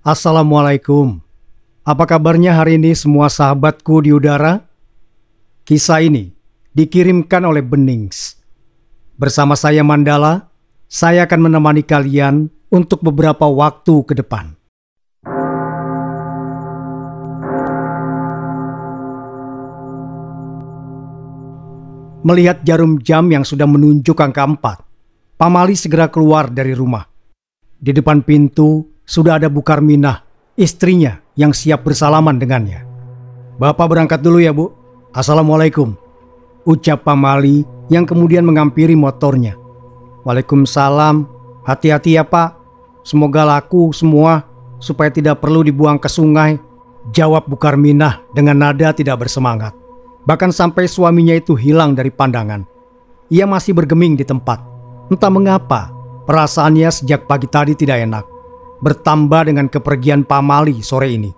Assalamualaikum. Apa kabarnya hari ini semua sahabatku di udara? Kisah ini dikirimkan oleh Benings. Bersama saya Mandala, saya akan menemani kalian untuk beberapa waktu ke depan. Melihat jarum jam yang sudah menunjuk angka 4, Pamali segera keluar dari rumah. Di depan pintu sudah ada Bu Karminah, istrinya yang siap bersalaman dengannya. Bapak berangkat dulu ya Bu. Assalamualaikum. Ucap Pamali yang kemudian mengampiri motornya. Waalaikumsalam. Hati-hati ya Pak. Semoga laku semua supaya tidak perlu dibuang ke sungai. Jawab Bu Karminah dengan nada tidak bersemangat. Bahkan sampai suaminya itu hilang dari pandangan. Ia masih bergeming di tempat. Entah mengapa, perasaannya sejak pagi tadi tidak enak bertambah dengan kepergian Pamali sore ini.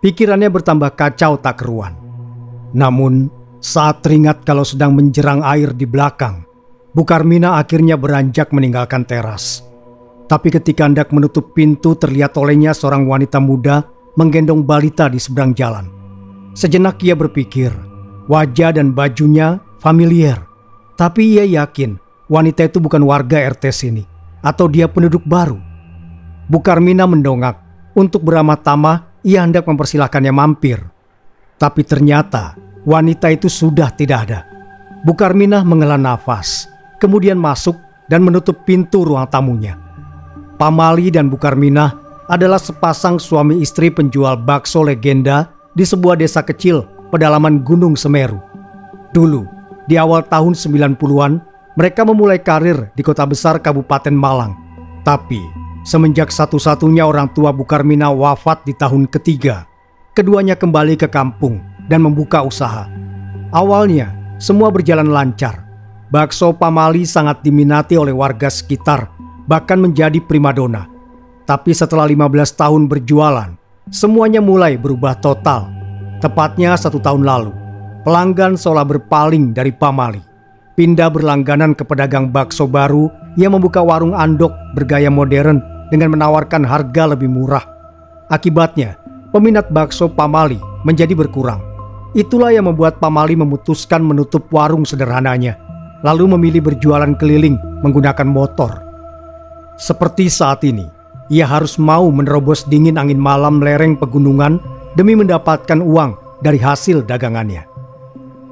Pikirannya bertambah kacau tak keruan. Namun, saat teringat kalau sedang menjerang air di belakang, Bu Karmina akhirnya beranjak meninggalkan teras. Tapi ketika hendak menutup pintu terlihat olehnya seorang wanita muda menggendong balita di seberang jalan. Sejenak ia berpikir, wajah dan bajunya familiar. Tapi ia yakin wanita itu bukan warga RT sini atau dia penduduk baru. Bu Karmina mendongak. Untuk beramah tamah, ia hendak mempersilahkannya mampir. Tapi ternyata wanita itu sudah tidak ada. Bu Karmina menghela nafas, kemudian masuk dan menutup pintu ruang tamunya. Pamali dan Bu Karmina adalah sepasang suami istri penjual bakso legenda di sebuah desa kecil pedalaman Gunung Semeru. Dulu, di awal tahun 90-an, mereka memulai karir di kota besar Kabupaten Malang. Tapi Semenjak satu-satunya orang tua Bukarmina wafat di tahun ketiga, keduanya kembali ke kampung dan membuka usaha. Awalnya, semua berjalan lancar. Bakso Pamali sangat diminati oleh warga sekitar, bahkan menjadi primadona. Tapi setelah 15 tahun berjualan, semuanya mulai berubah total. Tepatnya satu tahun lalu, pelanggan seolah berpaling dari Pamali pindah berlangganan ke pedagang bakso baru yang membuka warung andok bergaya modern dengan menawarkan harga lebih murah. Akibatnya, peminat bakso Pamali menjadi berkurang. Itulah yang membuat Pamali memutuskan menutup warung sederhananya, lalu memilih berjualan keliling menggunakan motor. Seperti saat ini, ia harus mau menerobos dingin angin malam lereng pegunungan demi mendapatkan uang dari hasil dagangannya.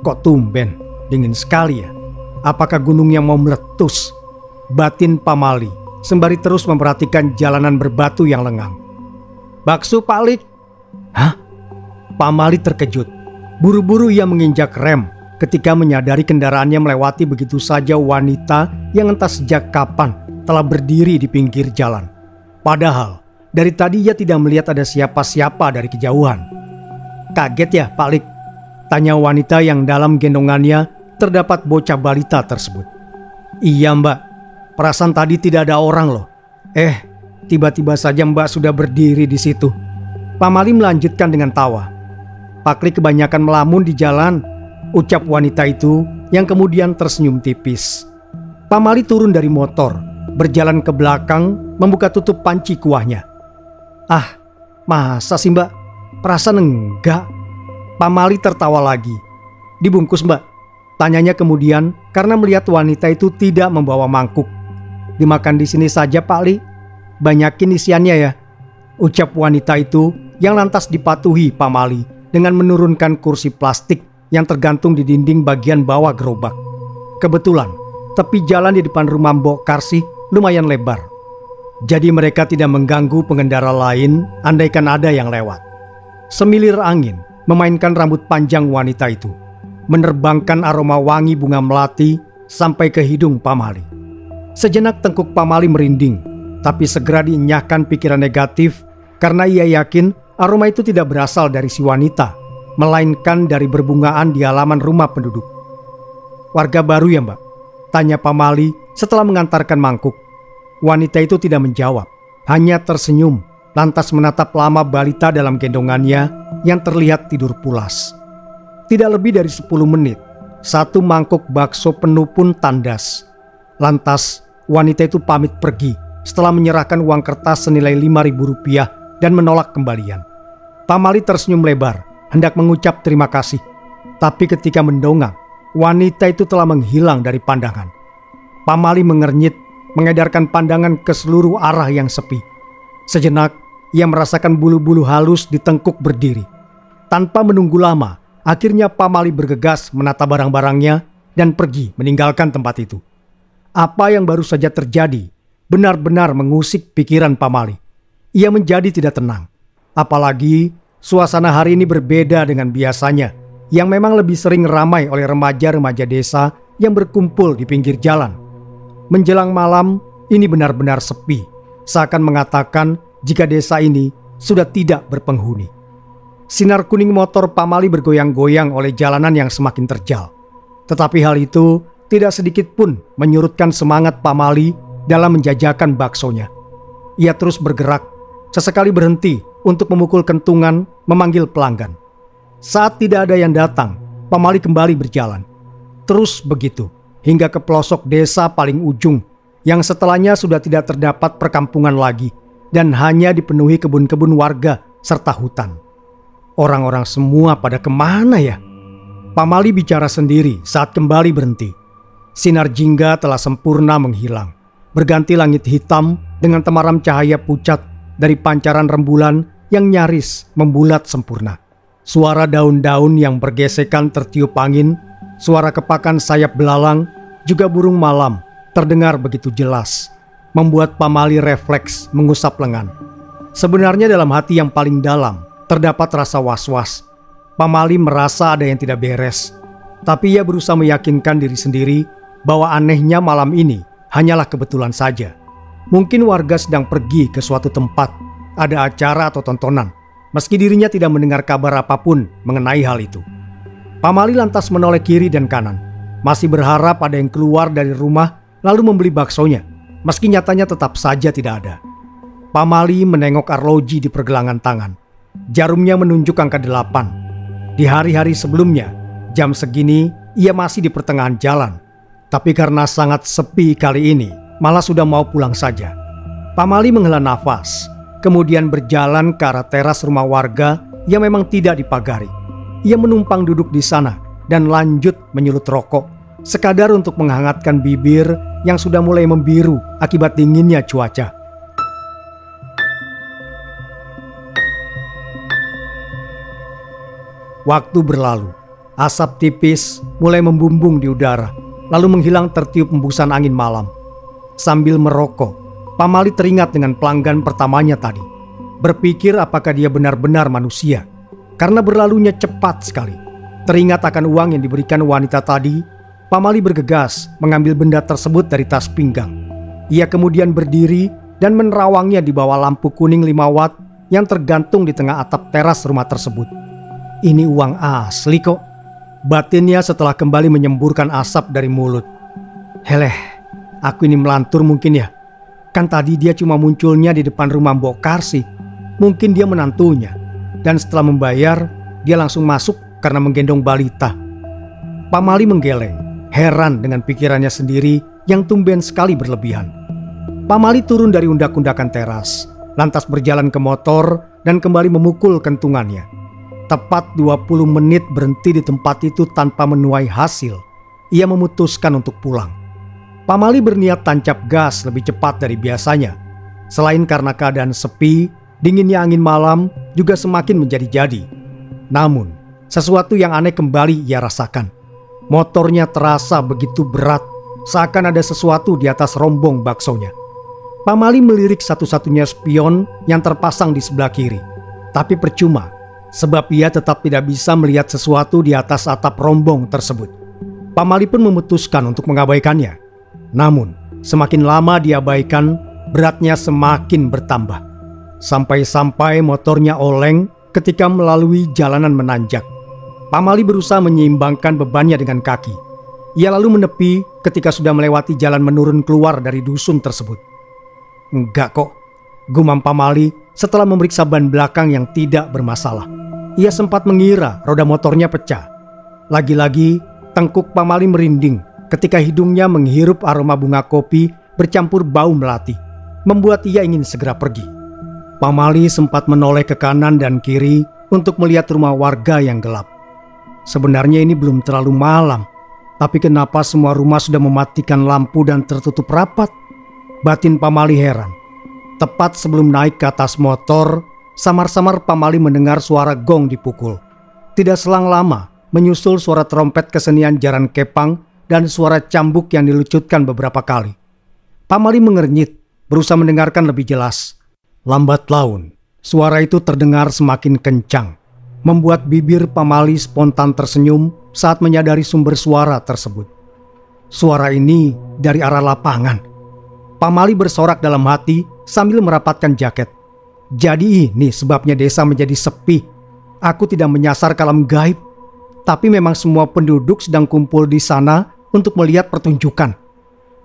Kok tumben, dingin sekali ya. Apakah gunung yang mau meletus? Batin Pamali sembari terus memperhatikan jalanan berbatu yang lengang. Bakso Palik. Hah? Pamali terkejut. Buru-buru ia menginjak rem ketika menyadari kendaraannya melewati begitu saja wanita yang entah sejak kapan telah berdiri di pinggir jalan. Padahal dari tadi ia tidak melihat ada siapa-siapa dari kejauhan. Kaget ya Palik? Tanya wanita yang dalam gendongannya terdapat bocah balita tersebut. Iya mbak, perasaan tadi tidak ada orang loh. Eh, tiba-tiba saja mbak sudah berdiri di situ. Pamali melanjutkan dengan tawa. Pakli kebanyakan melamun di jalan, ucap wanita itu yang kemudian tersenyum tipis. Pamali turun dari motor, berjalan ke belakang, membuka tutup panci kuahnya. Ah, masa sih mbak? Perasaan enggak. Pamali tertawa lagi. Dibungkus mbak, Tanyanya kemudian karena melihat wanita itu tidak membawa mangkuk. Dimakan di sini saja Pak Li. Banyakin isiannya ya. Ucap wanita itu yang lantas dipatuhi Pak Mali dengan menurunkan kursi plastik yang tergantung di dinding bagian bawah gerobak. Kebetulan, tepi jalan di depan rumah Mbok Karsi lumayan lebar. Jadi mereka tidak mengganggu pengendara lain andaikan ada yang lewat. Semilir angin memainkan rambut panjang wanita itu menerbangkan aroma wangi bunga melati sampai ke hidung Pamali. Sejenak tengkuk Pamali merinding, tapi segera dinyahkan pikiran negatif karena ia yakin aroma itu tidak berasal dari si wanita, melainkan dari berbungaan di halaman rumah penduduk. Warga baru ya mbak? Tanya Pamali setelah mengantarkan mangkuk. Wanita itu tidak menjawab, hanya tersenyum lantas menatap lama balita dalam gendongannya yang terlihat tidur pulas. Tidak lebih dari 10 menit, satu mangkuk bakso penuh pun tandas. Lantas, wanita itu pamit pergi setelah menyerahkan uang kertas senilai 5.000 rupiah dan menolak kembalian. Pamali tersenyum lebar, hendak mengucap terima kasih. Tapi ketika mendongak, wanita itu telah menghilang dari pandangan. Pamali mengernyit, mengedarkan pandangan ke seluruh arah yang sepi. Sejenak, ia merasakan bulu-bulu halus di tengkuk berdiri. Tanpa menunggu lama, akhirnya Pamali bergegas menata barang-barangnya dan pergi meninggalkan tempat itu. Apa yang baru saja terjadi benar-benar mengusik pikiran Pamali. Ia menjadi tidak tenang. Apalagi suasana hari ini berbeda dengan biasanya yang memang lebih sering ramai oleh remaja-remaja desa yang berkumpul di pinggir jalan. Menjelang malam, ini benar-benar sepi, seakan mengatakan jika desa ini sudah tidak berpenghuni. Sinar kuning motor Pamali bergoyang-goyang oleh jalanan yang semakin terjal. Tetapi hal itu tidak sedikit pun menyurutkan semangat Pamali dalam menjajakan baksonya. Ia terus bergerak, sesekali berhenti untuk memukul kentungan memanggil pelanggan. Saat tidak ada yang datang, Pamali kembali berjalan. Terus begitu, hingga ke pelosok desa paling ujung, yang setelahnya sudah tidak terdapat perkampungan lagi dan hanya dipenuhi kebun-kebun warga serta hutan. Orang-orang semua pada ke mana ya? Pamali bicara sendiri saat kembali berhenti. Sinar jingga telah sempurna menghilang. Berganti langit hitam dengan temaram cahaya pucat dari pancaran rembulan yang nyaris membulat sempurna. Suara daun-daun yang bergesekan tertiup angin, suara kepakan sayap belalang, juga burung malam terdengar begitu jelas membuat Pamali refleks mengusap lengan. Sebenarnya dalam hati yang paling dalam terdapat rasa was-was. Pamali merasa ada yang tidak beres, tapi ia berusaha meyakinkan diri sendiri bahwa anehnya malam ini hanyalah kebetulan saja. Mungkin warga sedang pergi ke suatu tempat, ada acara atau tontonan, meski dirinya tidak mendengar kabar apa pun mengenai hal itu. Pamali lantas menoleh kiri dan kanan, masih berharap ada yang keluar dari rumah lalu membeli baksonya meski nyatanya tetap saja tidak ada. Pamali menengok arloji di pergelangan tangan. Jarumnya menunjuk angka delapan. Di hari-hari sebelumnya, jam segini ia masih di pertengahan jalan. Tapi karena sangat sepi kali ini, malah sudah mau pulang saja. Pamali menghela nafas, kemudian berjalan ke arah teras rumah warga yang memang tidak dipagari. Ia menumpang duduk di sana dan lanjut menyulut rokok, sekadar untuk menghangatkan bibir yang sudah mulai membiru akibat dinginnya cuaca. Waktu berlalu, asap tipis mulai membumbung di udara, lalu menghilang tertiup embusan angin malam. Sambil merokok, Pamali teringat dengan pelanggan pertamanya tadi. Berpikir apakah dia benar-benar manusia, karena berlalunya cepat sekali. Teringat akan uang yang diberikan wanita tadi Pamali bergegas mengambil benda tersebut dari tas pinggang. Ia kemudian berdiri dan menerawangnya di bawah lampu kuning 5 watt yang tergantung di tengah atap teras rumah tersebut. Ini uang asli kok. Batinnya setelah kembali menyemburkan asap dari mulut. Heleh, aku ini melantur mungkin ya. Kan tadi dia cuma munculnya di depan rumah Mbok Karsi. Mungkin dia menantunya. Dan setelah membayar, dia langsung masuk karena menggendong balita. Pamali menggeleng heran dengan pikirannya sendiri yang tumben sekali berlebihan. Pamali turun dari undak-undakan teras, lantas berjalan ke motor dan kembali memukul kentungannya. Tepat 20 menit berhenti di tempat itu tanpa menuai hasil. Ia memutuskan untuk pulang. Pamali berniat tancap gas lebih cepat dari biasanya. Selain karena keadaan sepi, dinginnya angin malam juga semakin menjadi-jadi. Namun, sesuatu yang aneh kembali ia rasakan. Motornya terasa begitu berat, seakan ada sesuatu di atas rombong baksonya. Pamali melirik satu-satunya spion yang terpasang di sebelah kiri. Tapi percuma, sebab ia tetap tidak bisa melihat sesuatu di atas atap rombong tersebut. Pamali pun memutuskan untuk mengabaikannya. Namun, semakin lama diabaikan, beratnya semakin bertambah. Sampai-sampai motornya oleng ketika melalui jalanan menanjak. Pamali berusaha menyeimbangkan bebannya dengan kaki. Ia lalu menepi ketika sudah melewati jalan menurun keluar dari dusun tersebut. Enggak kok, gumam Pamali setelah memeriksa ban belakang yang tidak bermasalah. Ia sempat mengira roda motornya pecah. Lagi-lagi, tengkuk Pamali merinding ketika hidungnya menghirup aroma bunga kopi bercampur bau melati, membuat ia ingin segera pergi. Pamali sempat menoleh ke kanan dan kiri untuk melihat rumah warga yang gelap. Sebenarnya ini belum terlalu malam, tapi kenapa semua rumah sudah mematikan lampu dan tertutup rapat? Batin Pamali heran. Tepat sebelum naik ke atas motor, samar-samar Pamali mendengar suara gong dipukul. Tidak selang lama, menyusul suara trompet kesenian jaran kepang dan suara cambuk yang dilucutkan beberapa kali. Pamali mengernyit, berusaha mendengarkan lebih jelas. Lambat laun, suara itu terdengar semakin kencang, membuat bibir Pamali spontan tersenyum saat menyadari sumber suara tersebut. Suara ini dari arah lapangan. Pamali bersorak dalam hati sambil merapatkan jaket. Jadi ini sebabnya desa menjadi sepi. Aku tidak menyasar kalam gaib, tapi memang semua penduduk sedang kumpul di sana untuk melihat pertunjukan.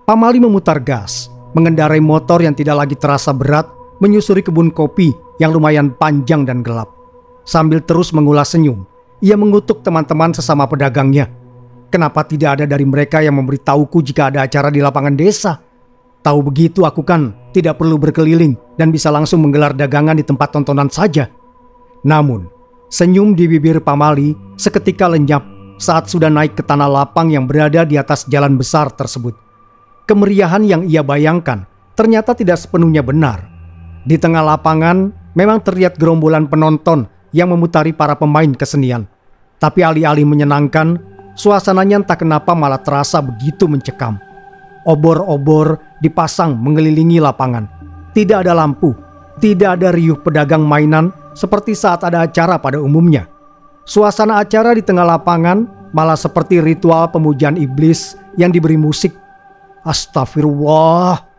Pamali memutar gas, mengendarai motor yang tidak lagi terasa berat menyusuri kebun kopi yang lumayan panjang dan gelap. Sambil terus mengulas senyum, ia mengutuk teman-teman sesama pedagangnya. Kenapa tidak ada dari mereka yang memberitahuku jika ada acara di lapangan desa? Tahu begitu aku kan tidak perlu berkeliling dan bisa langsung menggelar dagangan di tempat tontonan saja. Namun, senyum di bibir Pamali seketika lenyap saat sudah naik ke tanah lapang yang berada di atas jalan besar tersebut. Kemeriahan yang ia bayangkan ternyata tidak sepenuhnya benar. Di tengah lapangan memang terlihat gerombolan penonton yang memutari para pemain kesenian. Tapi alih-alih menyenangkan, suasananya entah kenapa malah terasa begitu mencekam. Obor-obor dipasang mengelilingi lapangan. Tidak ada lampu, tidak ada riuh pedagang mainan seperti saat ada acara pada umumnya. Suasana acara di tengah lapangan malah seperti ritual pemujaan iblis yang diberi musik. Astagfirullah.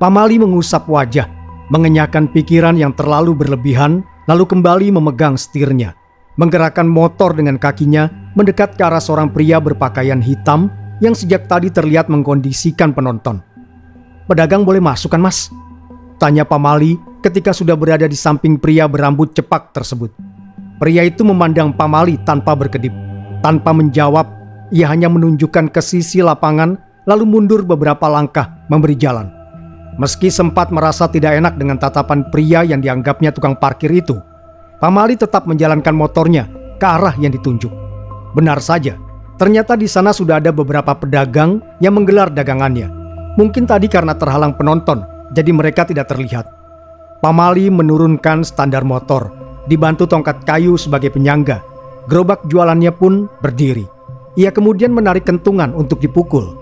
Pamali mengusap wajah mengenyahkan pikiran yang terlalu berlebihan, lalu kembali memegang setirnya. Menggerakkan motor dengan kakinya mendekat ke arah seorang pria berpakaian hitam yang sejak tadi terlihat mengkondisikan penonton. Pedagang boleh masuk kan mas? Tanya Pamali ketika sudah berada di samping pria berambut cepak tersebut. Pria itu memandang Pamali tanpa berkedip. Tanpa menjawab, ia hanya menunjukkan ke sisi lapangan lalu mundur beberapa langkah memberi jalan. Meski sempat merasa tidak enak dengan tatapan pria yang dianggapnya tukang parkir itu, Pamali tetap menjalankan motornya ke arah yang ditunjuk. Benar saja, ternyata di sana sudah ada beberapa pedagang yang menggelar dagangannya. Mungkin tadi karena terhalang penonton, jadi mereka tidak terlihat. Pamali menurunkan standar motor, dibantu tongkat kayu sebagai penyangga. Gerobak jualannya pun berdiri. Ia kemudian menarik kentungan untuk dipukul.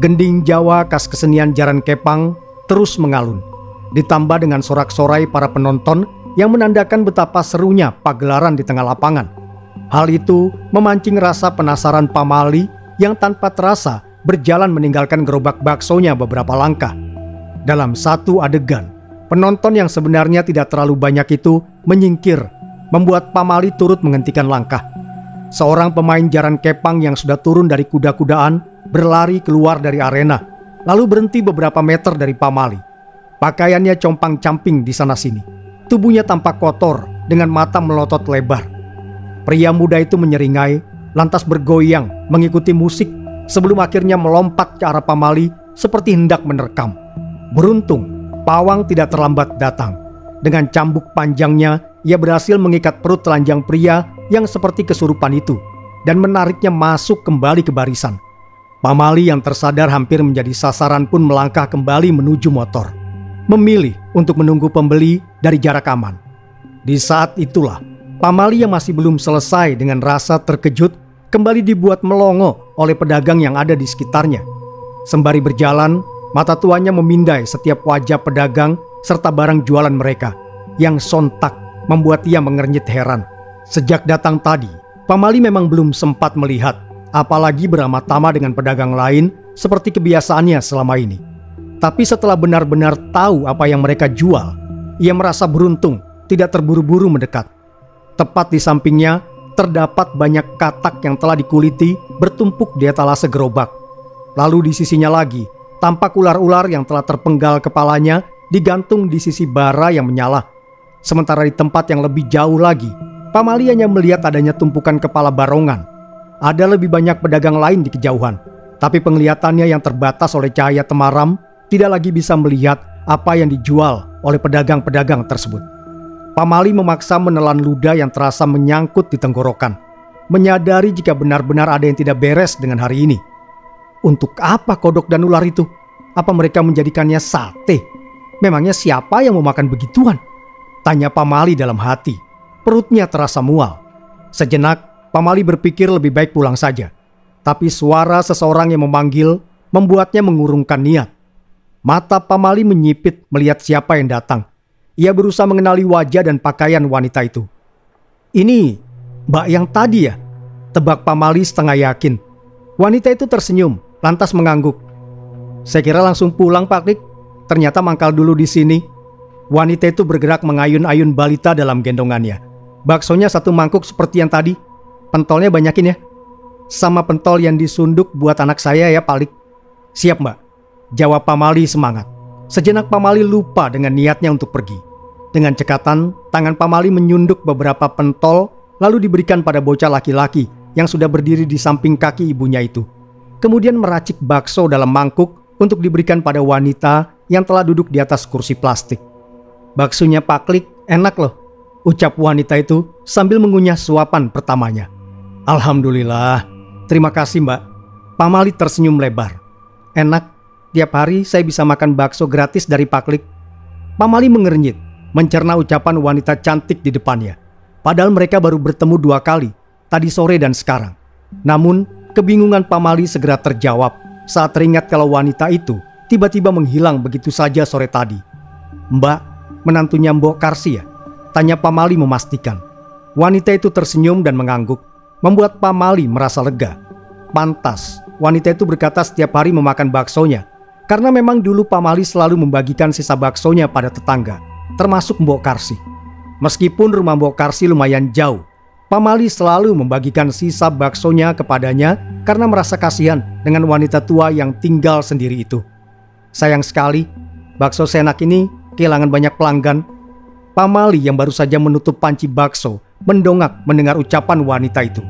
Gending Jawa khas kesenian Jaran Kepang terus mengalun. Ditambah dengan sorak-sorai para penonton yang menandakan betapa serunya pagelaran di tengah lapangan. Hal itu memancing rasa penasaran Pamali yang tanpa terasa berjalan meninggalkan gerobak baksonya beberapa langkah. Dalam satu adegan, penonton yang sebenarnya tidak terlalu banyak itu menyingkir, membuat Pamali turut menghentikan langkah. Seorang pemain jaran kepang yang sudah turun dari kuda-kudaan berlari keluar dari arena lalu berhenti beberapa meter dari Pamali. Pakaiannya compang-camping di sana-sini. Tubuhnya tampak kotor dengan mata melotot lebar. Pria muda itu menyeringai, lantas bergoyang mengikuti musik sebelum akhirnya melompat ke arah Pamali seperti hendak menerkam. Beruntung, pawang tidak terlambat datang. Dengan cambuk panjangnya, ia berhasil mengikat perut telanjang pria yang seperti kesurupan itu dan menariknya masuk kembali ke barisan. Pamali yang tersadar hampir menjadi sasaran pun melangkah kembali menuju motor. Memilih untuk menunggu pembeli dari jarak aman. Di saat itulah, Pamali yang masih belum selesai dengan rasa terkejut kembali dibuat melongo oleh pedagang yang ada di sekitarnya. Sembari berjalan, mata tuanya memindai setiap wajah pedagang serta barang jualan mereka yang sontak membuat ia mengernyit heran. Sejak datang tadi, Pamali memang belum sempat melihat apalagi beramah-tamah dengan pedagang lain seperti kebiasaannya selama ini. Tapi setelah benar-benar tahu apa yang mereka jual, ia merasa beruntung tidak terburu-buru mendekat. Tepat di sampingnya terdapat banyak katak yang telah dikuliti bertumpuk di etalase gerobak. Lalu di sisinya lagi, tampak ular-ular yang telah terpenggal kepalanya digantung di sisi bara yang menyala. Sementara di tempat yang lebih jauh lagi, Pamali hanya melihat adanya tumpukan kepala barongan ada lebih banyak pedagang lain di kejauhan, tapi penglihatannya yang terbatas oleh cahaya temaram tidak lagi bisa melihat apa yang dijual oleh pedagang-pedagang tersebut. Pamali memaksa menelan ludah yang terasa menyangkut di tenggorokan, menyadari jika benar-benar ada yang tidak beres dengan hari ini. Untuk apa kodok dan ular itu? Apa mereka menjadikannya sate? Memangnya siapa yang mau makan begituan? Tanya Pamali dalam hati. Perutnya terasa mual. Sejenak, Pamali berpikir lebih baik pulang saja. Tapi suara seseorang yang memanggil membuatnya mengurungkan niat. Mata Pamali menyipit melihat siapa yang datang ia berusaha mengenali wajah dan pakaian wanita itu. Ini mbak yang tadi ya? Tebak Pamali setengah yakin. Wanita itu tersenyum, lantas mengangguk. Saya kira langsung pulang Pak Klik. Ternyata mangkal dulu di sini. Wanita itu bergerak mengayun-ayun balita dalam gendongannya. Baksonya satu mangkuk seperti yang tadi. Pentolnya banyakin ya. Sama pentol yang disunduk buat anak saya ya Palik. Siap mbak. Jawab Pamali semangat. Sejenak Pamali lupa dengan niatnya untuk pergi. Dengan cekatan, tangan Pamali menyunduk beberapa pentol lalu diberikan pada bocah laki-laki yang sudah berdiri di samping kaki ibunya itu. Kemudian meracik bakso dalam mangkuk untuk diberikan pada wanita yang telah duduk di atas kursi plastik. Baksonya paklik, enak loh, ucap wanita itu sambil mengunyah suapan pertamanya. Alhamdulillah, terima kasih mbak. Pamali tersenyum lebar. Enak, Tiap hari saya bisa makan bakso gratis dari Paklik. Pamali mengernyit, mencerna ucapan wanita cantik di depannya. Padahal mereka baru bertemu dua kali, tadi sore dan sekarang. Namun, kebingungan Pamali segera terjawab saat teringat kalau wanita itu tiba-tiba menghilang begitu saja sore tadi. Mbak, menantunya Mbok Karsi ya? Tanya Pamali memastikan. Wanita itu tersenyum dan mengangguk, membuat Pamali merasa lega. Pantas, wanita itu berkata setiap hari memakan baksonya karena memang dulu Pamali selalu membagikan sisa baksonya pada tetangga, termasuk Mbok Karsi. Meskipun rumah Mbok Karsi lumayan jauh, Pamali selalu membagikan sisa baksonya kepadanya karena merasa kasihan dengan wanita tua yang tinggal sendiri itu. Sayang sekali, bakso senak ini kehilangan banyak pelanggan. Pamali yang baru saja menutup panci bakso mendongak mendengar ucapan wanita itu.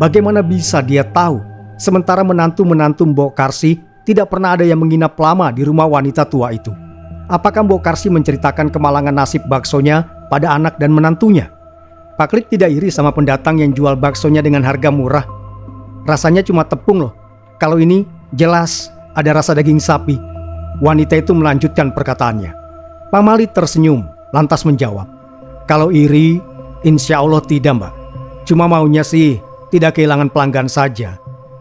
Bagaimana bisa dia tahu sementara menantu-menantu Mbok Karsi tidak pernah ada yang menginap lama di rumah wanita tua itu. Apakah Mbok Karsi menceritakan kemalangan nasib baksonya pada anak dan menantunya? Pak Klik tidak iri sama pendatang yang jual baksonya dengan harga murah. Rasanya cuma tepung loh. Kalau ini jelas ada rasa daging sapi. Wanita itu melanjutkan perkataannya. Pamali tersenyum, lantas menjawab. Kalau iri, insya Allah tidak mbak. Cuma maunya sih tidak kehilangan pelanggan saja.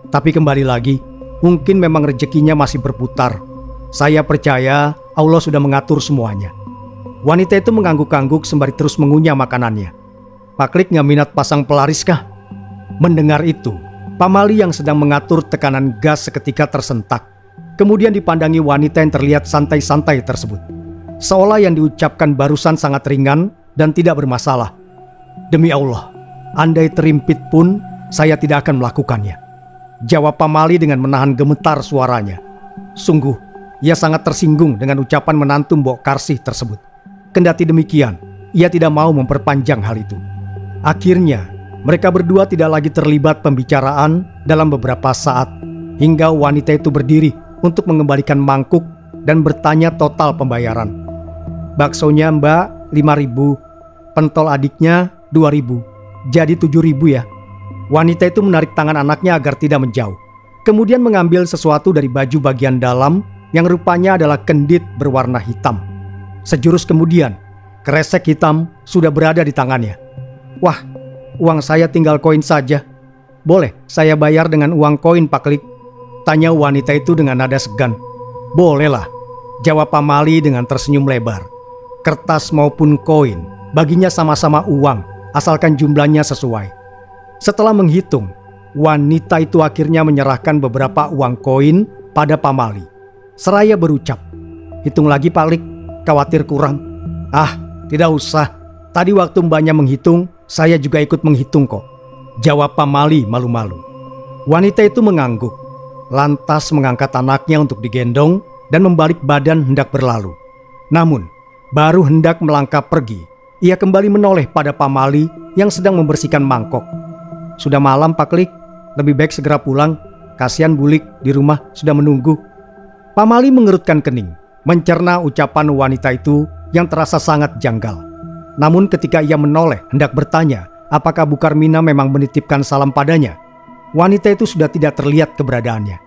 Tapi kembali lagi, Mungkin memang rezekinya masih berputar. Saya percaya Allah sudah mengatur semuanya. Wanita itu mengangguk-angguk sembari terus mengunyah makanannya. Pak Klik nggak minat pasang pelaris kah? Mendengar itu, Pamali yang sedang mengatur tekanan gas seketika tersentak. Kemudian dipandangi wanita yang terlihat santai-santai tersebut. Seolah yang diucapkan barusan sangat ringan dan tidak bermasalah. Demi Allah, andai terimpit pun saya tidak akan melakukannya. Jawab Pamali dengan menahan gemetar suaranya. Sungguh, ia sangat tersinggung dengan ucapan menantu Mbok Karsih tersebut. Kendati demikian, ia tidak mau memperpanjang hal itu. Akhirnya, mereka berdua tidak lagi terlibat pembicaraan dalam beberapa saat hingga wanita itu berdiri untuk mengembalikan mangkuk dan bertanya total pembayaran. Baksonya mbak 5000, pentol adiknya 2000, jadi 7000 ya. Wanita itu menarik tangan anaknya agar tidak menjauh. Kemudian mengambil sesuatu dari baju bagian dalam yang rupanya adalah kendit berwarna hitam. Sejurus kemudian, kresek hitam sudah berada di tangannya. Wah, uang saya tinggal koin saja. Boleh saya bayar dengan uang koin Pak Klik? Tanya wanita itu dengan nada segan. Bolehlah, jawab Pamali dengan tersenyum lebar. Kertas maupun koin, baginya sama-sama uang, asalkan jumlahnya sesuai. Setelah menghitung, wanita itu akhirnya menyerahkan beberapa uang koin pada Pamali. Seraya berucap, hitung lagi Palik, khawatir kurang. Ah, tidak usah. Tadi waktu mbaknya menghitung, saya juga ikut menghitung kok. Jawab Pamali malu-malu. Wanita itu mengangguk, lantas mengangkat anaknya untuk digendong dan membalik badan hendak berlalu. Namun, baru hendak melangkah pergi, ia kembali menoleh pada Pamali yang sedang membersihkan mangkok. Sudah malam Pak Klik, lebih baik segera pulang. Kasihan Bulik di rumah sudah menunggu. Pamali mengerutkan kening, mencerna ucapan wanita itu yang terasa sangat janggal. Namun ketika ia menoleh hendak bertanya apakah Bu Karmina memang menitipkan salam padanya, wanita itu sudah tidak terlihat keberadaannya.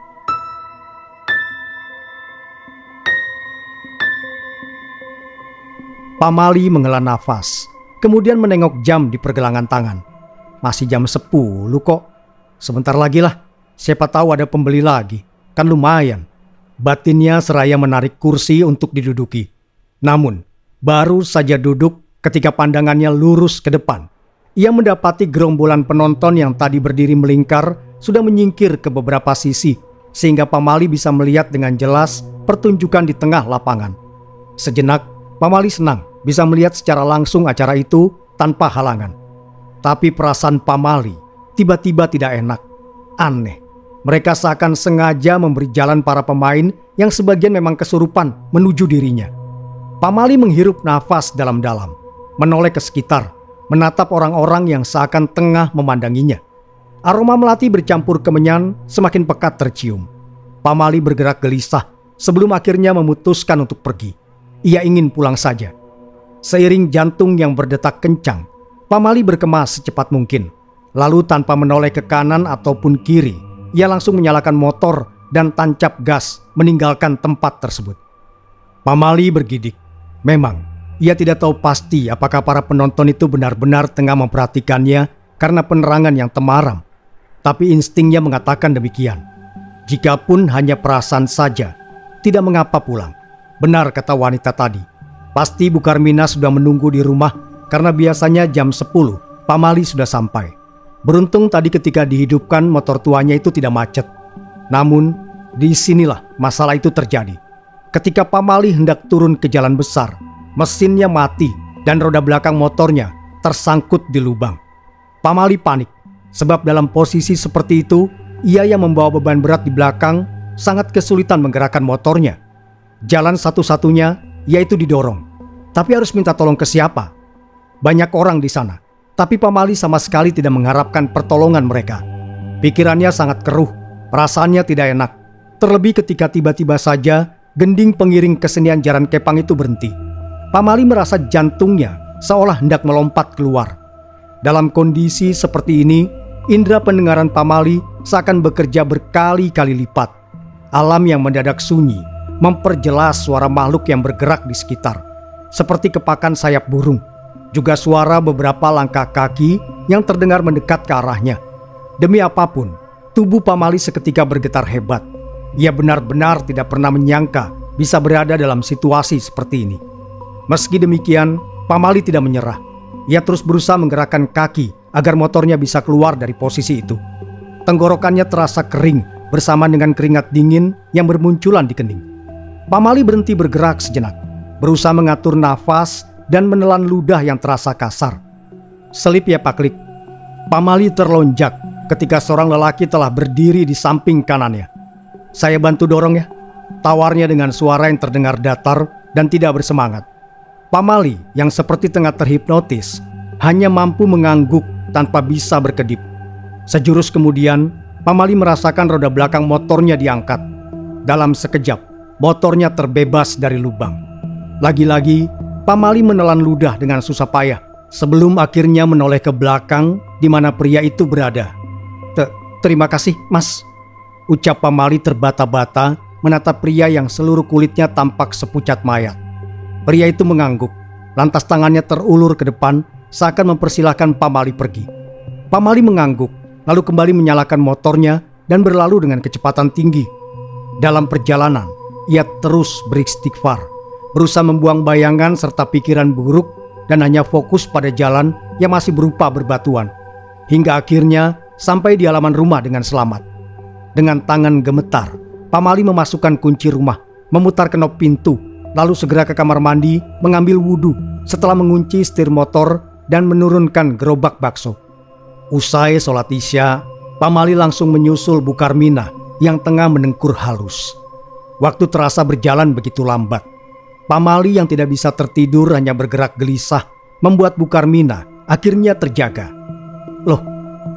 Pamali menghela nafas, kemudian menengok jam di pergelangan tangan. Masih jam 10 kok. Sebentar lagi lah, siapa tahu ada pembeli lagi. Kan lumayan. Batinnya seraya menarik kursi untuk diduduki. Namun, baru saja duduk ketika pandangannya lurus ke depan. Ia mendapati gerombolan penonton yang tadi berdiri melingkar sudah menyingkir ke beberapa sisi sehingga Pamali bisa melihat dengan jelas pertunjukan di tengah lapangan. Sejenak, Pamali senang bisa melihat secara langsung acara itu tanpa halangan. Tapi perasaan Pamali tiba-tiba tidak enak, aneh. Mereka seakan sengaja memberi jalan para pemain yang sebagian memang kesurupan menuju dirinya. Pamali menghirup nafas dalam-dalam, menoleh ke sekitar, menatap orang-orang yang seakan tengah memandanginya. Aroma melati bercampur kemenyan semakin pekat tercium. Pamali bergerak gelisah sebelum akhirnya memutuskan untuk pergi. Ia ingin pulang saja. Seiring jantung yang berdetak kencang, Pamali berkemas secepat mungkin. Lalu tanpa menoleh ke kanan ataupun kiri, ia langsung menyalakan motor dan tancap gas meninggalkan tempat tersebut. Pamali bergidik. Memang, ia tidak tahu pasti apakah para penonton itu benar-benar tengah memperhatikannya karena penerangan yang temaram. Tapi instingnya mengatakan demikian. Jikapun hanya perasaan saja, tidak mengapa pulang. Benar kata wanita tadi. Pasti Bu Karmina sudah menunggu di rumah karena biasanya jam 10 Pamali sudah sampai. Beruntung tadi ketika dihidupkan motor tuanya itu tidak macet. Namun, di sinilah masalah itu terjadi. Ketika Pamali hendak turun ke jalan besar, mesinnya mati dan roda belakang motornya tersangkut di lubang. Pamali panik, sebab dalam posisi seperti itu, ia yang membawa beban berat di belakang sangat kesulitan menggerakkan motornya. Jalan satu-satunya yaitu didorong. Tapi harus minta tolong ke siapa? Banyak orang di sana, tapi Pamali sama sekali tidak mengharapkan pertolongan mereka. Pikirannya sangat keruh, perasaannya tidak enak. Terlebih ketika tiba-tiba saja gending pengiring kesenian jaran kepang itu berhenti. Pamali merasa jantungnya seolah hendak melompat keluar. Dalam kondisi seperti ini, indera pendengaran Pamali seakan bekerja berkali-kali lipat. Alam yang mendadak sunyi memperjelas suara makhluk yang bergerak di sekitar, seperti kepakan sayap burung, juga suara beberapa langkah kaki yang terdengar mendekat ke arahnya. Demi apa pun, tubuh Pamali seketika bergetar hebat. Ia benar-benar tidak pernah menyangka bisa berada dalam situasi seperti ini. Meski demikian, Pamali tidak menyerah. Ia terus berusaha menggerakkan kaki agar motornya bisa keluar dari posisi itu. Tenggorokannya terasa kering bersama dengan keringat dingin yang bermunculan di kening. Pamali berhenti bergerak sejenak, berusaha mengatur nafas dan menelan ludah yang terasa kasar. Selip ya Pak Klik. Pamali terlonjak ketika seorang lelaki telah berdiri di samping kanannya. Saya bantu dorong ya. Tawarnya dengan suara yang terdengar datar dan tidak bersemangat. Pamali yang seperti tengah terhipnotis hanya mampu mengangguk tanpa bisa berkedip. Sejurus kemudian, Pamali merasakan roda belakang motornya diangkat. Dalam sekejap, motornya terbebas dari lubang. Lagi-lagi, Pamali menelan ludah dengan susah payah sebelum akhirnya menoleh ke belakang di mana pria itu berada. Terima kasih, Mas. Ucap Pamali terbata-bata menatap pria yang seluruh kulitnya tampak sepucat mayat. Pria itu mengangguk, lantas tangannya terulur ke depan seakan mempersilahkan Pamali pergi. Pamali mengangguk, lalu kembali menyalakan motornya dan berlalu dengan kecepatan tinggi. Dalam perjalanan, ia terus beristighfar, berusaha membuang bayangan serta pikiran buruk dan hanya fokus pada jalan yang masih berupa berbatuan. Hingga akhirnya sampai di halaman rumah dengan selamat. Dengan tangan gemetar, Pamali memasukkan kunci rumah, memutar kenop pintu, lalu segera ke kamar mandi mengambil wudhu setelah mengunci setir motor dan menurunkan gerobak bakso. Usai sholat isya, Pamali langsung menyusul Bukarmina yang tengah menengkur halus. Waktu terasa berjalan begitu lambat. Pamali yang tidak bisa tertidur hanya bergerak gelisah membuat Bukarmina akhirnya terjaga. Loh,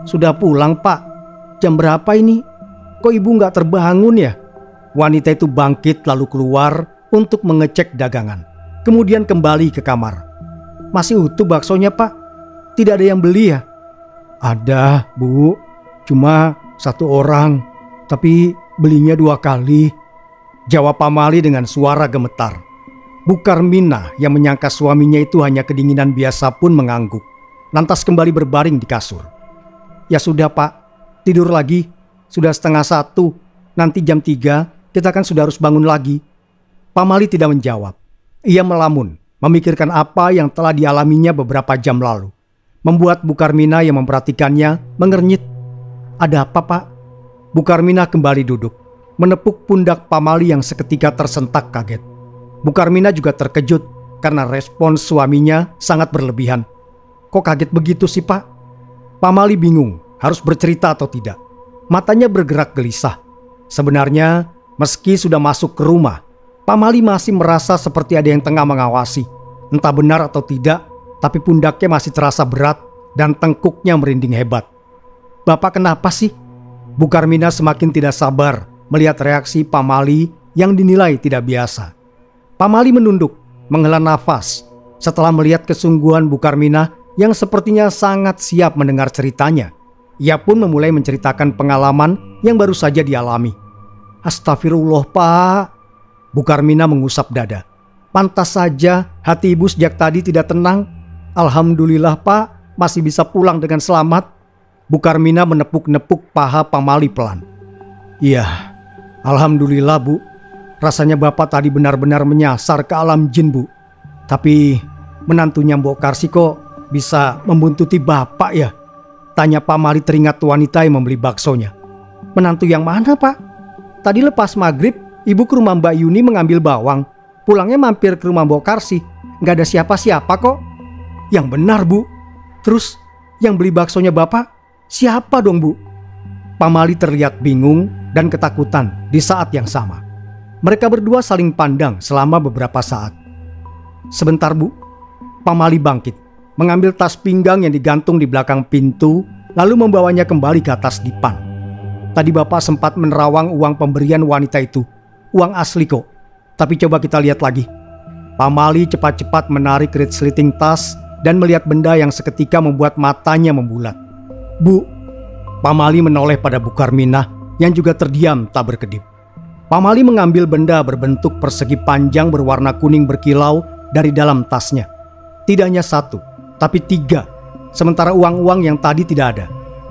sudah pulang pak? Jam berapa ini? Kok ibu nggak terbangun ya? Wanita itu bangkit lalu keluar untuk mengecek dagangan. Kemudian kembali ke kamar. Masih utuh baksonya pak? Tidak ada yang beli ya? Ada bu, cuma satu orang. Tapi belinya dua kali. Jawab Pamali dengan suara gemetar. Bukar Mina yang menyangka suaminya itu hanya kedinginan biasa pun mengangguk. Lantas kembali berbaring di kasur. Ya sudah pak, tidur lagi. Sudah setengah satu. Nanti jam tiga kita kan sudah harus bangun lagi. Pamali tidak menjawab. Ia melamun, memikirkan apa yang telah dialaminya beberapa jam lalu. Membuat Bukarmina yang memperhatikannya mengernyit. Ada apa pak? Bukarmina kembali duduk, menepuk pundak Pamali yang seketika tersentak kaget. Bukarmina juga terkejut karena respons suaminya sangat berlebihan. Kok kaget begitu sih pak? Pamali bingung harus bercerita atau tidak. Matanya bergerak gelisah. Sebenarnya meski sudah masuk ke rumah, Pamali masih merasa seperti ada yang tengah mengawasi. Entah benar atau tidak, tapi pundaknya masih terasa berat dan tengkuknya merinding hebat. Bapak kenapa sih? Bukarmina semakin tidak sabar melihat reaksi Pamali yang dinilai tidak biasa. Pamali menunduk, menghela nafas setelah melihat kesungguhan Bukarmina yang sepertinya sangat siap mendengar ceritanya. Ia pun memulai menceritakan pengalaman yang baru saja dialami. Astagfirullah pak, Bukarmina mengusap dada. Pantas saja hati ibu sejak tadi tidak tenang. Alhamdulillah pak, masih bisa pulang dengan selamat. Bukarmina menepuk-nepuk paha Pamali pelan. Iya, Alhamdulillah bu, Rasanya bapak tadi benar-benar menyasar ke alam jin bu. Tapi menantunya Mbok Karsi kok bisa membuntuti bapak ya? Tanya Pak Mali teringat wanita yang membeli baksonya. Menantu yang mana pak? Tadi lepas maghrib, ibu ke rumah Mbak Yuni mengambil bawang. Pulangnya mampir ke rumah Mbok Karsi. Gak ada siapa-siapa kok. Yang benar bu. Terus yang beli baksonya bapak siapa dong bu? Pak Mali terlihat bingung dan ketakutan di saat yang sama. Mereka berdua saling pandang selama beberapa saat. Sebentar bu, Pamali bangkit, mengambil tas pinggang yang digantung di belakang pintu, lalu membawanya kembali ke atas dipan. Tadi bapak sempat menerawang uang pemberian wanita itu, uang asli kok. Tapi coba kita lihat lagi. Pamali cepat-cepat menarik sliting tas dan melihat benda yang seketika membuat matanya membulat. Bu, Pamali menoleh pada Bukarmina yang juga terdiam tak berkedip. Pamali mengambil benda berbentuk persegi panjang berwarna kuning berkilau dari dalam tasnya. Tidak hanya satu, tapi tiga. Sementara uang-uang yang tadi tidak ada.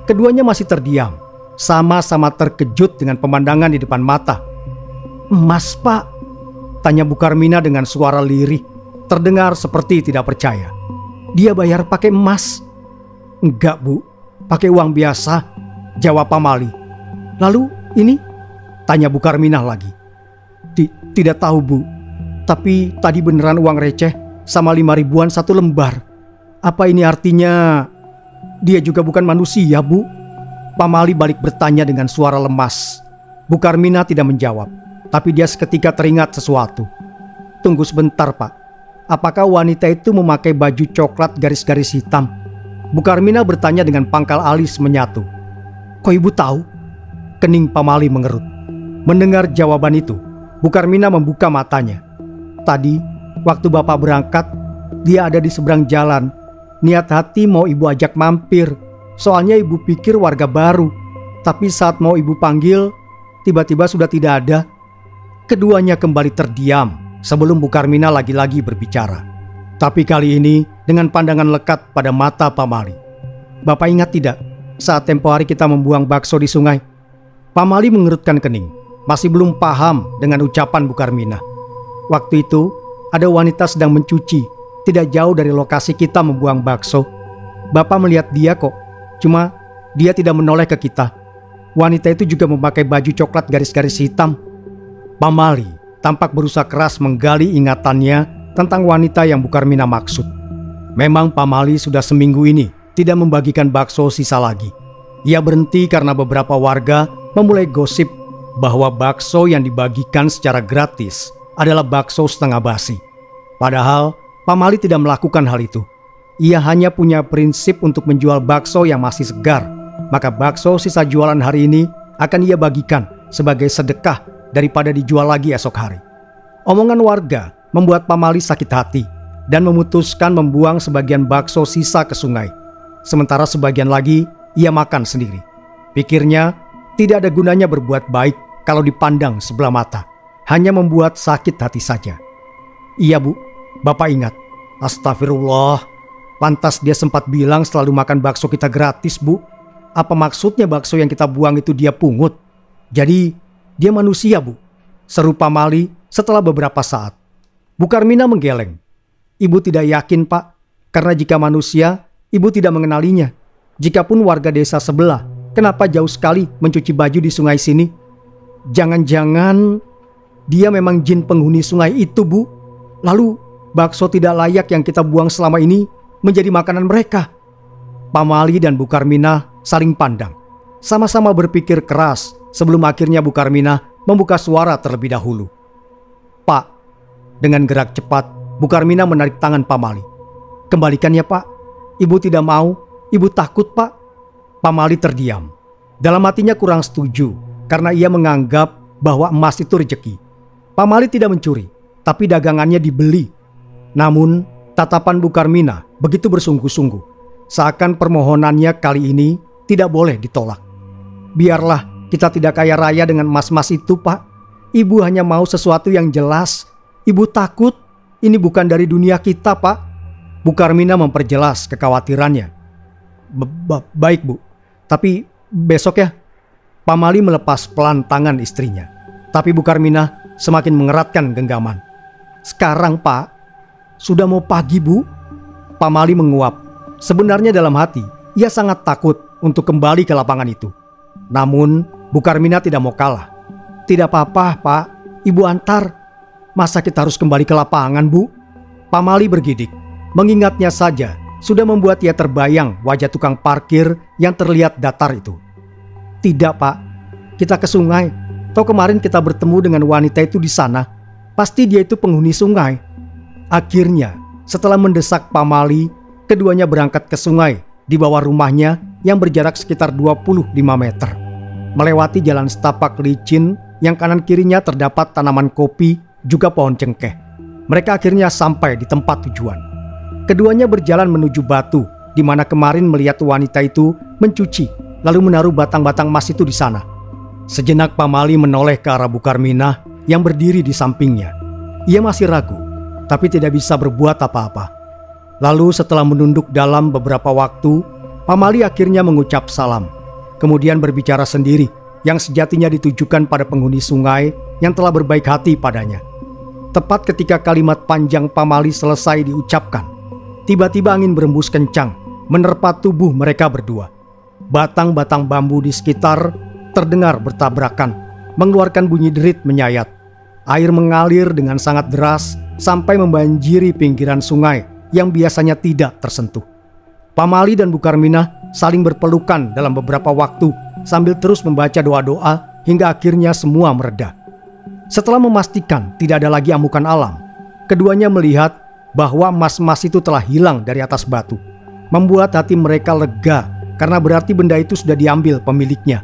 Keduanya masih terdiam, sama-sama terkejut dengan pemandangan di depan mata. Emas pak? Tanya Bukarmina dengan suara lirih, terdengar seperti tidak percaya. Dia bayar pakai emas. Enggak bu, pakai uang biasa, jawab Pamali. Lalu ini Tanya Bu Karminah lagi. Tidak tahu Bu, tapi tadi beneran uang receh sama lima ribuan satu lembar. Apa ini artinya dia juga bukan manusia Bu? Pamali balik bertanya dengan suara lemas. Bu Karmina tidak menjawab, tapi dia seketika teringat sesuatu. Tunggu sebentar Pak, apakah wanita itu memakai baju coklat garis-garis hitam? Bu Karmina bertanya dengan pangkal alis menyatu. Kok ibu tahu? Kening Pamali mengerut. Mendengar jawaban itu, Bukarmina membuka matanya. Tadi, waktu bapak berangkat, dia ada di seberang jalan. Niat hati mau ibu ajak mampir, soalnya ibu pikir warga baru. Tapi saat mau ibu panggil, tiba-tiba sudah tidak ada. Keduanya kembali terdiam sebelum Bukarmina lagi-lagi berbicara. Tapi kali ini dengan pandangan lekat pada mata Pak Mali. Bapak ingat tidak saat tempo hari kita membuang bakso di sungai? Pak Mali mengerutkan kening masih belum paham dengan ucapan Bukarmina. Waktu itu, ada wanita sedang mencuci, tidak jauh dari lokasi kita membuang bakso. Bapak melihat dia kok, cuma dia tidak menoleh ke kita. Wanita itu juga memakai baju coklat garis-garis hitam. Pamali tampak berusaha keras menggali ingatannya tentang wanita yang Bukarmina maksud. Memang Pamali sudah seminggu ini tidak membagikan bakso sisa lagi. Ia berhenti karena beberapa warga memulai gosip bahwa bakso yang dibagikan secara gratis adalah bakso setengah basi. Padahal Pamali tidak melakukan hal itu. Ia hanya punya prinsip untuk menjual bakso yang masih segar. Maka bakso sisa jualan hari ini akan ia bagikan sebagai sedekah daripada dijual lagi esok hari. Omongan warga membuat Pamali sakit hati. dan memutuskan membuang sebagian bakso sisa ke sungai. Sementara sebagian lagi ia makan sendiri. Pikirnya, tidak ada gunanya berbuat baik kalau dipandang sebelah mata. Hanya membuat sakit hati saja. Iya bu, bapak ingat. Astagfirullah, pantas dia sempat bilang selalu makan bakso kita gratis bu. Apa maksudnya bakso yang kita buang itu dia pungut? Jadi dia manusia bu. Serupa Mali setelah beberapa saat. Bu Karmina menggeleng. Ibu tidak yakin pak, karena jika manusia, ibu tidak mengenalinya. Jikapun warga desa sebelah, kenapa jauh sekali mencuci baju di sungai sini? Jangan-jangan dia memang jin penghuni sungai itu bu. Lalu bakso tidak layak yang kita buang selama ini menjadi makanan mereka. Pamali dan Bu Karmina saling pandang. Sama-sama berpikir keras sebelum akhirnya Bu Karmina membuka suara terlebih dahulu. Pak, dengan gerak cepat, Bu Karmina menarik tangan Pak Mali. Kembalikan ya Pak, Ibu tidak mau, Ibu takut Pak. Pak Mali terdiam. Dalam hatinya kurang setuju karena ia menganggap bahwa emas itu rejeki. Pak Mali tidak mencuri, tapi dagangannya dibeli. Namun, tatapan Bu Karmina begitu bersungguh-sungguh. Seakan permohonannya kali ini tidak boleh ditolak. Biarlah kita tidak kaya raya dengan emas-emas itu, Pak. Ibu hanya mau sesuatu yang jelas. Ibu takut ini bukan dari dunia kita, Pak. Bu Karmina memperjelas kekhawatirannya. Baik, Bu. Tapi besok ya. Pak Mali melepas pelan tangan istrinya. Tapi Bu Karmina semakin mengeratkan genggaman. Sekarang, Pak, sudah mau pagi, Bu. Pak Mali menguap. Sebenarnya dalam hati, ia sangat takut untuk kembali ke lapangan itu. Namun, Bu Karmina tidak mau kalah. Tidak apa-apa, Pak. Ibu antar Masa kita harus kembali ke lapangan, Bu? Pamali bergidik. Mengingatnya saja, sudah membuat ia terbayang wajah tukang parkir yang terlihat datar itu. Tidak, Pak. Kita ke sungai. Tahu kemarin kita bertemu dengan wanita itu di sana. Pasti dia itu penghuni sungai. Akhirnya, setelah mendesak Pamali, keduanya berangkat ke sungai di bawah rumahnya yang berjarak sekitar 25 meter. Melewati jalan setapak licin yang kanan kirinya terdapat tanaman kopi juga pohon cengkeh. Mereka akhirnya sampai di tempat tujuan. Keduanya berjalan menuju batu, di mana kemarin melihat wanita itu mencuci, lalu menaruh batang-batang emas itu di sana. Sejenak Pamali menoleh ke arah Bukarmina yang berdiri di sampingnya. Ia masih ragu, tapi tidak bisa berbuat apa-apa. Lalu setelah menunduk dalam beberapa waktu, Pamali akhirnya mengucap salam. Kemudian berbicara sendiri yang sejatinya ditujukan pada penghuni sungai yang telah berbaik hati padanya. Tepat ketika kalimat panjang pamali selesai diucapkan, tiba-tiba angin berembus kencang menerpa tubuh mereka berdua. Batang-batang bambu di sekitar terdengar bertabrakan, mengeluarkan bunyi derit menyayat. Air mengalir dengan sangat deras sampai membanjiri pinggiran sungai yang biasanya tidak tersentuh. Pamali dan Bukarmina saling berpelukan dalam beberapa waktu sambil terus membaca doa-doa hingga akhirnya semua mereda. Setelah memastikan tidak ada lagi amukan alam, keduanya melihat bahwa emas-emas itu telah hilang dari atas batu. Membuat hati mereka lega karena berarti benda itu sudah diambil pemiliknya.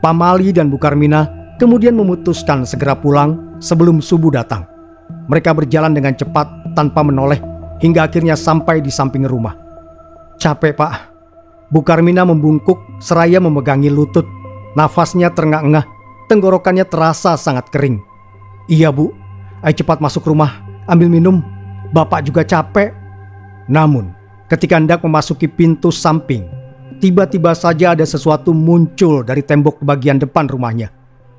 Pamali dan Bukarmina kemudian memutuskan segera pulang sebelum subuh datang. Mereka berjalan dengan cepat tanpa menoleh hingga akhirnya sampai di samping rumah. Capek pak. Bukarmina membungkuk seraya memegangi lutut. Nafasnya terengah-engah Tenggorokannya terasa sangat kering. Iya bu, ayo cepat masuk rumah, ambil minum. Bapak juga capek. Namun, ketika hendak memasuki pintu samping, tiba-tiba saja ada sesuatu muncul dari tembok bagian depan rumahnya.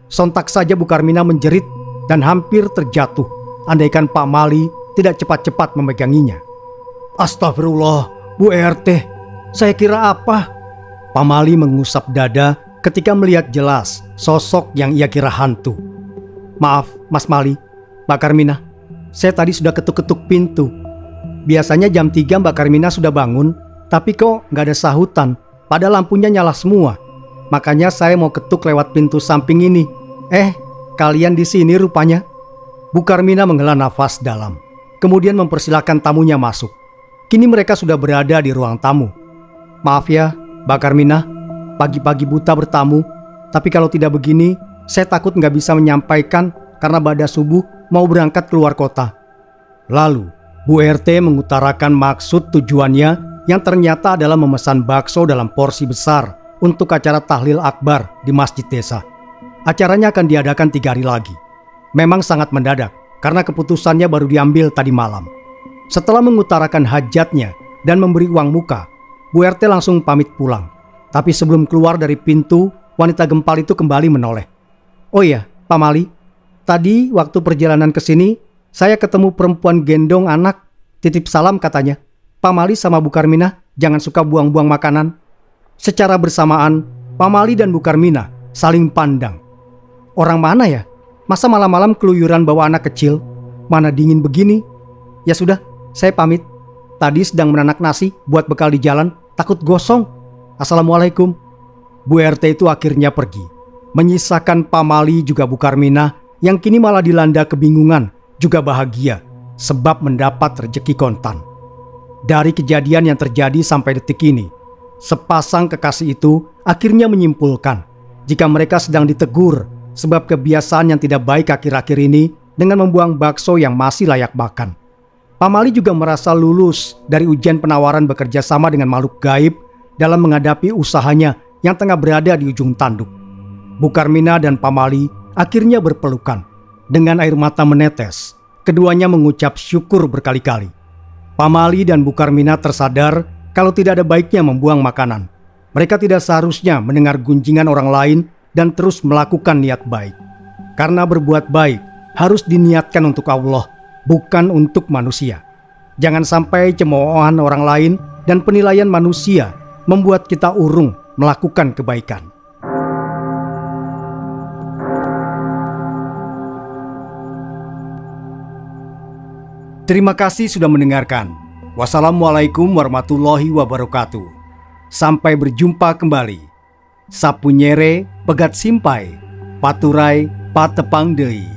Sontak saja Bu Karmina menjerit dan hampir terjatuh, andaikan Pak Mali tidak cepat-cepat memeganginya. Astagfirullah, Bu RT, saya kira apa? Pak Mali mengusap dada ketika melihat jelas sosok yang ia kira hantu. Maaf, Mas Mali, Mbak Karmina, saya tadi sudah ketuk-ketuk pintu. Biasanya jam 3 Mbak Karmina sudah bangun, tapi kok nggak ada sahutan, padahal lampunya nyala semua. Makanya saya mau ketuk lewat pintu samping ini. Eh, kalian di sini rupanya. Bu Karmina menghela nafas dalam, kemudian mempersilahkan tamunya masuk. Kini mereka sudah berada di ruang tamu. Maaf ya, Mbak Karmina, pagi-pagi buta bertamu, tapi kalau tidak begini, saya takut nggak bisa menyampaikan karena pada subuh mau berangkat keluar kota. Lalu, Bu RT mengutarakan maksud tujuannya yang ternyata adalah memesan bakso dalam porsi besar untuk acara tahlil akbar di masjid desa. Acaranya akan diadakan tiga hari lagi. Memang sangat mendadak karena keputusannya baru diambil tadi malam. Setelah mengutarakan hajatnya dan memberi uang muka, Bu RT langsung pamit pulang. Tapi sebelum keluar dari pintu, wanita gempal itu kembali menoleh. Oh iya, Pak Mali, tadi waktu perjalanan ke sini, saya ketemu perempuan gendong anak, titip salam katanya. Pak Mali sama Bu Karmina jangan suka buang-buang makanan. Secara bersamaan, Pak Mali dan Bu Karmina saling pandang. Orang mana ya? Masa malam-malam keluyuran bawa anak kecil? Mana dingin begini? Ya sudah, saya pamit. Tadi sedang menanak nasi buat bekal di jalan, takut gosong. Assalamualaikum. Bu RT itu akhirnya pergi. Menyisakan Pamali juga Bu Karmina yang kini malah dilanda kebingungan juga bahagia sebab mendapat rejeki kontan. Dari kejadian yang terjadi sampai detik ini, sepasang kekasih itu akhirnya menyimpulkan jika mereka sedang ditegur sebab kebiasaan yang tidak baik akhir-akhir ini dengan membuang bakso yang masih layak makan. Pamali juga merasa lulus dari ujian penawaran bekerja sama dengan makhluk gaib dalam menghadapi usahanya yang tengah berada di ujung tanduk. Bukarmina dan Pamali akhirnya berpelukan dengan air mata menetes, keduanya mengucap syukur berkali-kali. Pamali dan Bukarmina tersadar kalau tidak ada baiknya membuang makanan. Mereka tidak seharusnya mendengar gunjingan orang lain dan terus melakukan niat baik. Karena berbuat baik harus diniatkan untuk Allah, bukan untuk manusia. Jangan sampai cemoohan orang lain dan penilaian manusia membuat kita urung melakukan kebaikan. Terima kasih sudah mendengarkan. Wassalamualaikum warahmatullahi wabarakatuh. Sampai berjumpa kembali. Sapunyere, pegat simpai, paturai, patepang dei.